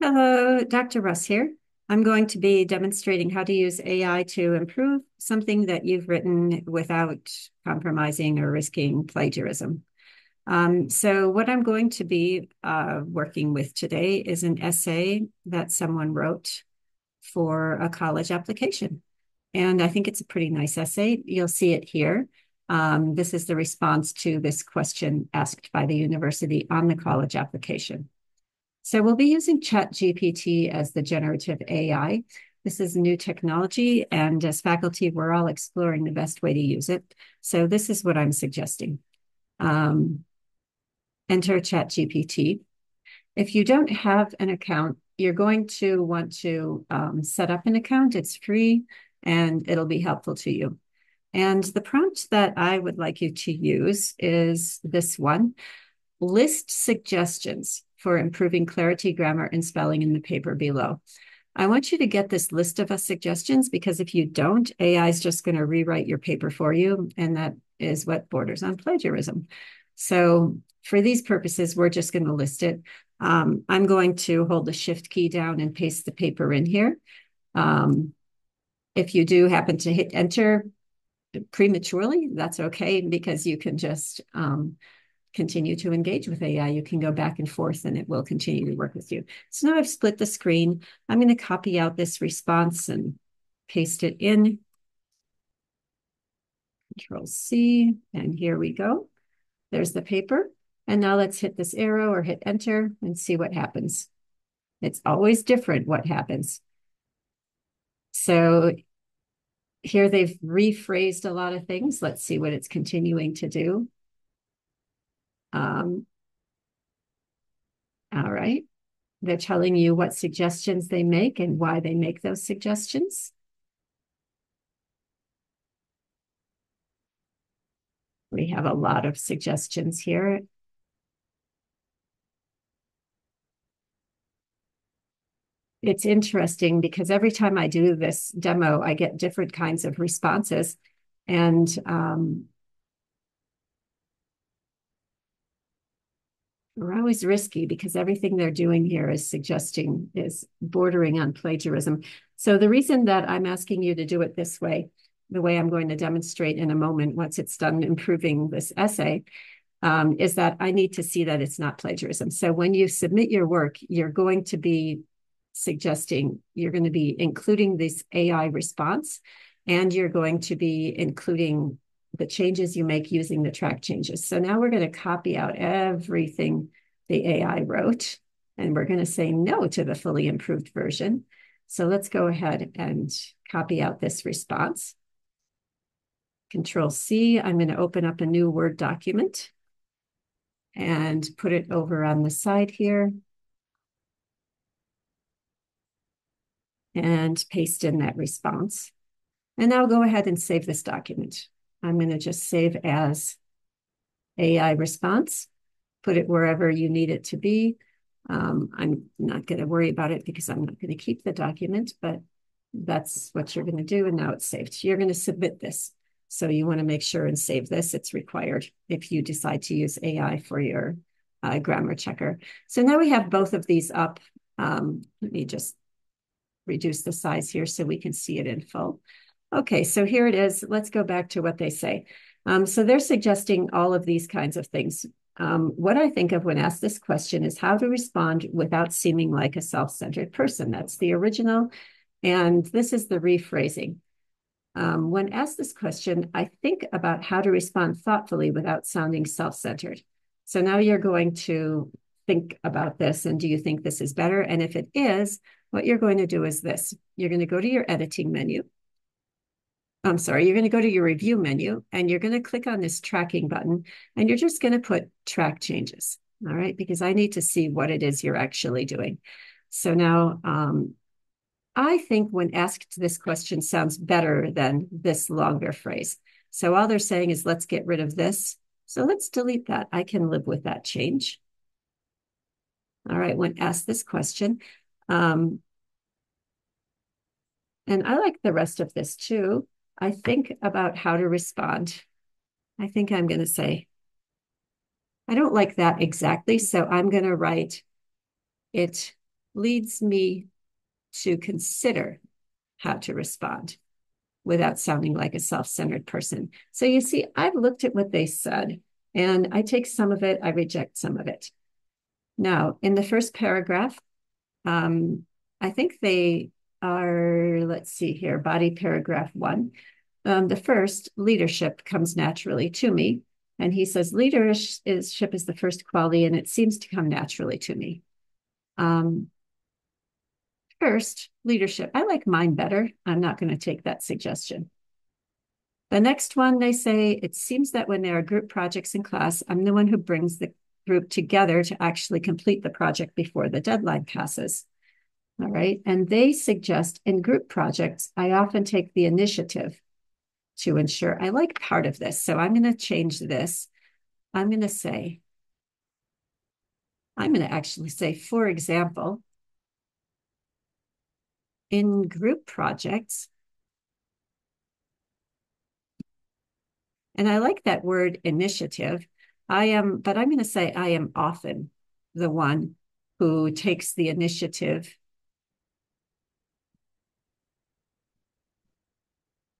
Hello, Dr. Russ here. I'm going to be demonstrating how to use AI to improve something that you've written without compromising or risking plagiarism. Um, so what I'm going to be uh, working with today is an essay that someone wrote for a college application. And I think it's a pretty nice essay. You'll see it here. Um, this is the response to this question asked by the university on the college application. So we'll be using ChatGPT as the generative AI. This is new technology, and as faculty, we're all exploring the best way to use it. So this is what I'm suggesting. Um, enter ChatGPT. If you don't have an account, you're going to want to um, set up an account. It's free and it'll be helpful to you. And the prompt that I would like you to use is this one list suggestions for improving clarity, grammar, and spelling in the paper below. I want you to get this list of us suggestions because if you don't, AI is just going to rewrite your paper for you. And that is what borders on plagiarism. So for these purposes, we're just going to list it. Um, I'm going to hold the shift key down and paste the paper in here. Um, if you do happen to hit enter prematurely, that's okay because you can just um, continue to engage with AI. You can go back and forth and it will continue to work with you. So now I've split the screen. I'm going to copy out this response and paste it in. Control C, and here we go. There's the paper. And now let's hit this arrow or hit enter and see what happens. It's always different what happens. So here they've rephrased a lot of things. Let's see what it's continuing to do. Um, all right. They're telling you what suggestions they make and why they make those suggestions. We have a lot of suggestions here. It's interesting because every time I do this demo, I get different kinds of responses. And um, are always risky because everything they're doing here is suggesting is bordering on plagiarism. So the reason that I'm asking you to do it this way, the way I'm going to demonstrate in a moment once it's done improving this essay, um, is that I need to see that it's not plagiarism. So when you submit your work, you're going to be suggesting, you're going to be including this AI response, and you're going to be including the changes you make using the track changes. So now we're going to copy out everything the AI wrote, and we're going to say no to the fully improved version. So let's go ahead and copy out this response. Control C, I'm going to open up a new Word document and put it over on the side here. And paste in that response. And now go ahead and save this document. I'm going to just save as AI response, put it wherever you need it to be. Um, I'm not going to worry about it because I'm not going to keep the document, but that's what you're going to do. And now it's saved. You're going to submit this. So you want to make sure and save this. It's required if you decide to use AI for your uh, grammar checker. So now we have both of these up. Um, let me just reduce the size here so we can see it in full. Okay, so here it is. Let's go back to what they say. Um, so they're suggesting all of these kinds of things. Um, what I think of when asked this question is how to respond without seeming like a self-centered person. That's the original. And this is the rephrasing. Um, when asked this question, I think about how to respond thoughtfully without sounding self-centered. So now you're going to think about this and do you think this is better? And if it is, what you're going to do is this. You're going to go to your editing menu I'm sorry, you're going to go to your review menu and you're going to click on this tracking button and you're just going to put track changes. All right, because I need to see what it is you're actually doing. So now um, I think when asked this question sounds better than this longer phrase. So all they're saying is let's get rid of this. So let's delete that. I can live with that change. All right, when asked this question, um, and I like the rest of this too. I think about how to respond. I think I'm going to say, I don't like that exactly. So I'm going to write, it leads me to consider how to respond without sounding like a self centered person. So you see, I've looked at what they said and I take some of it, I reject some of it. Now, in the first paragraph, um, I think they are, let's see here, body paragraph one. Um, the first, leadership comes naturally to me. And he says, leadership is the first quality, and it seems to come naturally to me. Um, first, leadership. I like mine better. I'm not going to take that suggestion. The next one, they say, it seems that when there are group projects in class, I'm the one who brings the group together to actually complete the project before the deadline passes. All right. And they suggest in group projects, I often take the initiative to ensure I like part of this. So I'm going to change this. I'm going to say, I'm going to actually say, for example, in group projects, and I like that word initiative. I am, but I'm going to say I am often the one who takes the initiative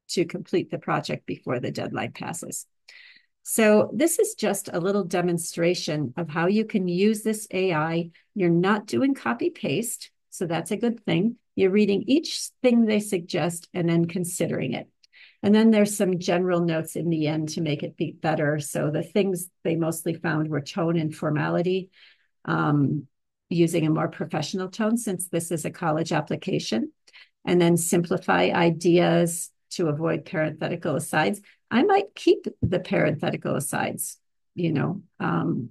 to complete the project before the deadline passes. So this is just a little demonstration of how you can use this AI. You're not doing copy paste, so that's a good thing. You're reading each thing they suggest and then considering it. And then there's some general notes in the end to make it be better. So the things they mostly found were tone and formality, um, using a more professional tone since this is a college application. And then simplify ideas, to avoid parenthetical asides. I might keep the parenthetical asides, you know, um,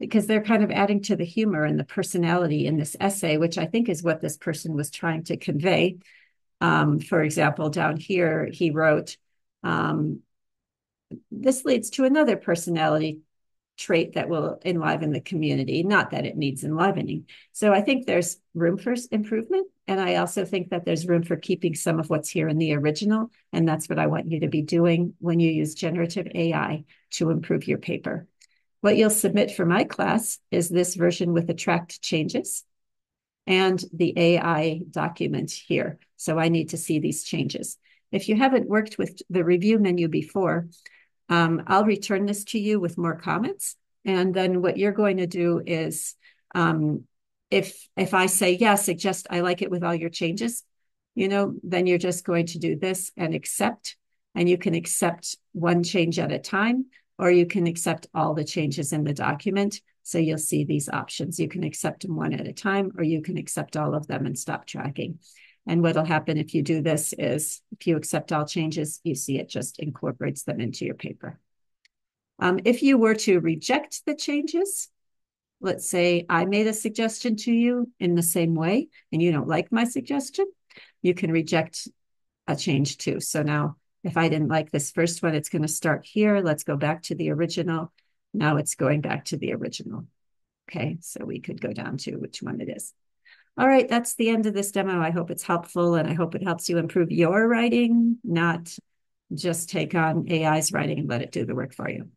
because they're kind of adding to the humor and the personality in this essay, which I think is what this person was trying to convey. Um, for example, down here, he wrote, um, this leads to another personality trait that will enliven the community, not that it needs enlivening. So I think there's room for improvement. And I also think that there's room for keeping some of what's here in the original. And that's what I want you to be doing when you use generative AI to improve your paper. What you'll submit for my class is this version with the tracked changes and the AI document here. So I need to see these changes. If you haven't worked with the review menu before, um, I'll return this to you with more comments. And then what you're going to do is um, if if I say, yes yeah, suggest I like it with all your changes, you know, then you're just going to do this and accept. And you can accept one change at a time, or you can accept all the changes in the document. So you'll see these options. You can accept them one at a time, or you can accept all of them and stop tracking. And what'll happen if you do this is if you accept all changes, you see it just incorporates them into your paper. Um, if you were to reject the changes, let's say I made a suggestion to you in the same way and you don't like my suggestion, you can reject a change too. So now if I didn't like this first one, it's going to start here. Let's go back to the original. Now it's going back to the original. Okay, so we could go down to which one it is. All right, that's the end of this demo. I hope it's helpful and I hope it helps you improve your writing, not just take on AI's writing and let it do the work for you.